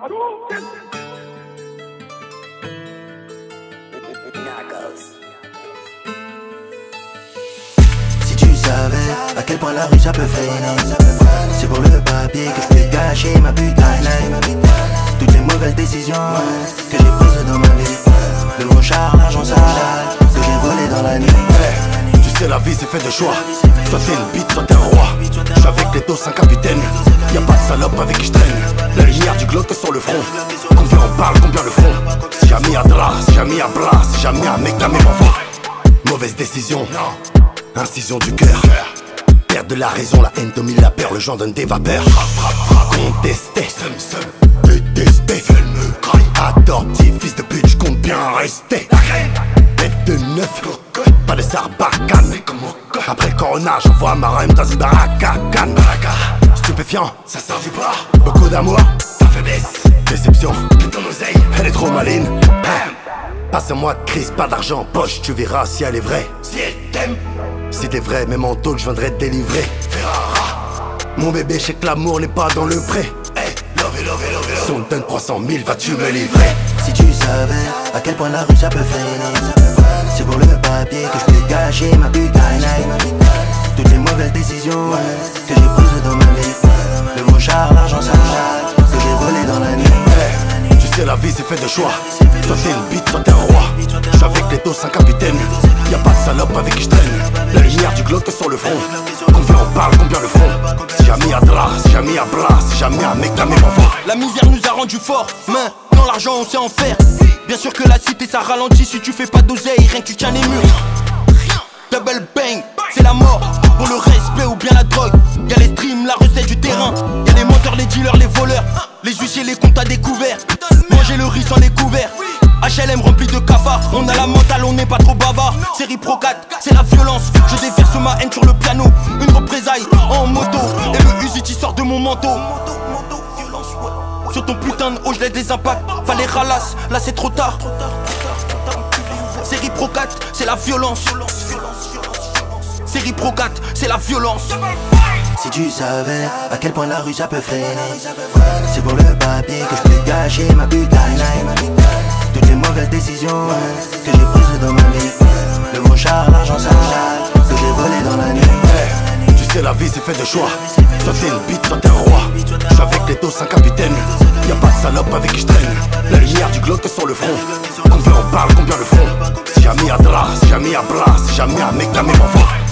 Si tu savais à quel point la rue ça peut freiner. C'est pour le papier que je peux gâcher ma putain Toutes les mauvaises décisions la vie c'est fait de choix. Soit t'es une bite, soit t'es un roi. Je avec les dos, un capitaine Y'a pas de salope avec qui je traîne. La lumière du glauque sur le front. Combien on parle, combien le front? Si jamais à drap, si jamais à bras Si jamais un mec à mes enfants Mauvaise décision. Incision du cœur. Perdre de la raison, la haine domine la peur. Le genre donne des vapeurs. Contesté Détesté Attentif, fils de pute, j'compte bien rester. De neuf Pas de sarbacane Après corona, j'envoie ma rime dans une baraque Stupéfiant, ça sort du Beaucoup d'amour, ta faiblesse. Déception, que ton oseille. Elle est trop maline. Bam. Passe-moi de crise, pas d'argent en poche, tu verras si elle est vraie. Si elle t'aime, si t'es vrai, même en taux je viendrai te délivrer. Mon bébé, je sais que l'amour n'est pas dans le pré. Si on te donne 300 000, vas-tu me livrer? Si tu savais à quel point la rue ça peut freiner C'est pour le papier que je peux gâcher ma putain Toutes les mauvaises décisions que j'ai prises dans ma vie Le gros char, l'argent sale que j'ai volé dans la nuit Hey, tu sais, la vie c'est fait de choix. Soit t'es une bite, soit t'es un roi. Je suis avec les dos, un capitaine. Y'a pas de salope avec qui je traîne. La lumière du glauque sur le front. Combien on parle, combien le front. Si jamais à drap, si jamais à bras, si jamais un mec à mes enfants. La misère nous a rendu forts, maintenant l'argent on sait en faire. Bien sûr que la cité ça ralentit si tu fais pas d'oseille, rien que tu tiens les murs. Double bang, c'est la mort. Pour le respect ou bien la drogue. Y'a les streams, la recette du terrain. Y'a les menteurs, les dealers, les voleurs. Les huissiers, les comptes à découvert. Manger le riz sans les couverts. HLM rempli de cafards. On a la mentale, on n'est pas trop bavard. Série Pro 4, c'est la violence. Je déverse ma haine sur le piano. Une représaille en moto. Et le Uzi sort de mon manteau. Sur ton putain de haut, je des impacts. Fallait ralasse, là c'est trop tard. Série Pro 4, c'est la violence. Série Pro 4, c'est la violence. Si tu savais à quel point la rue ça peut freiner C'est pour le papier que je peux gâcher ma putain Toutes les mauvaises décisions que j'ai prises dans ma vie La vie c'est fait de choix. Soit t'es une bite, soit t'es un roi. Je suis avec les dos, un capitaine. Y'a pas de salope avec qui je traîne. La lumière du glauque sur le front. Combien on parle, combien le front? Si jamais à drap, si jamais à bras, si jamais un mec à mes enfants.